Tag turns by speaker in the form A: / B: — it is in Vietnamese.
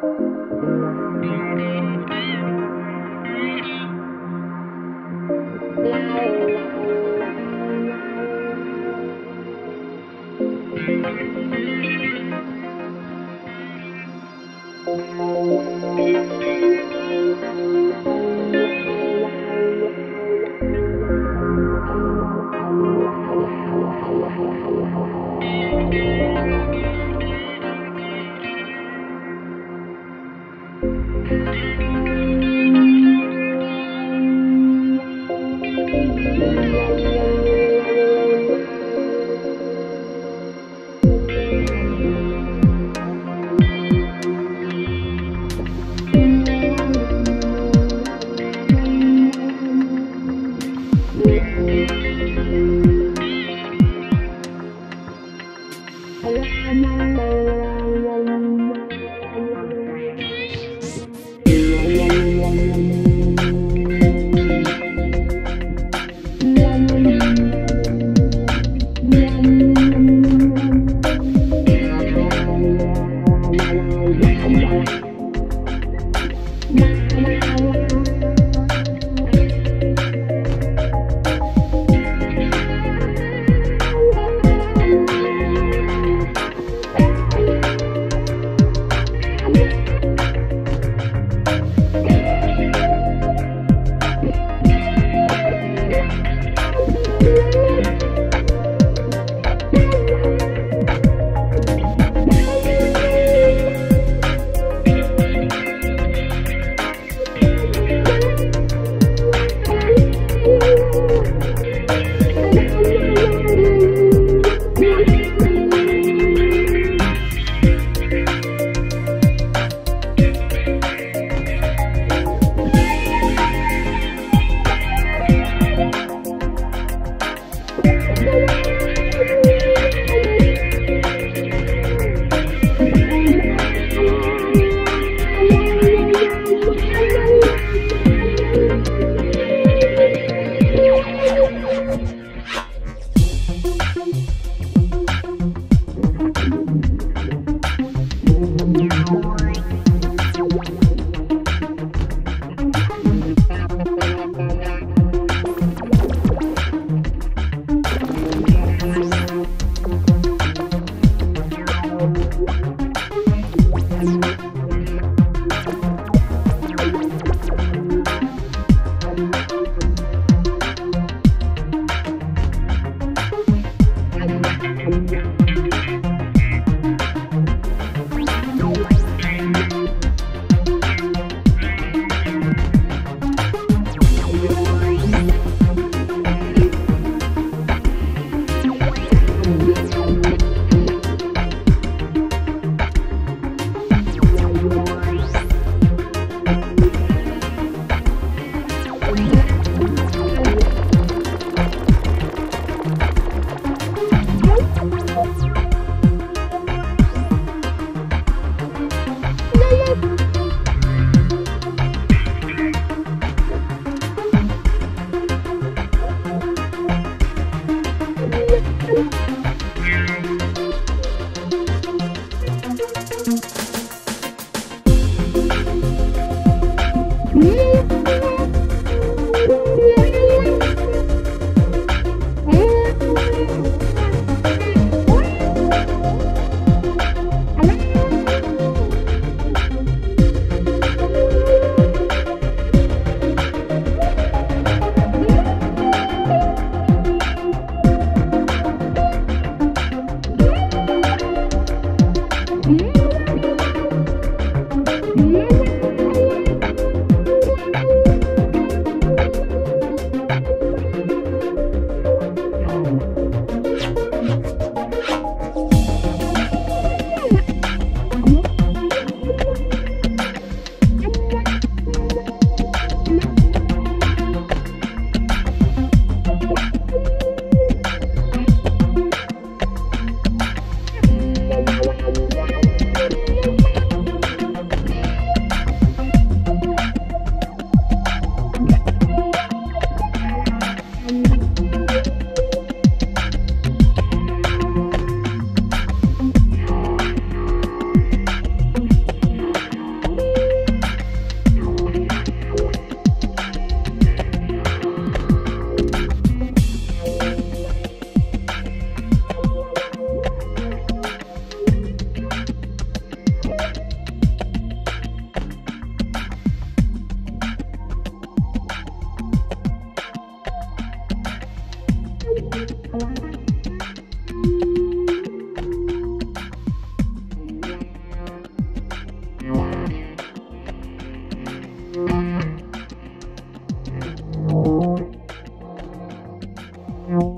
A: Thank you.
B: Thank you. Bye.